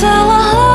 tell a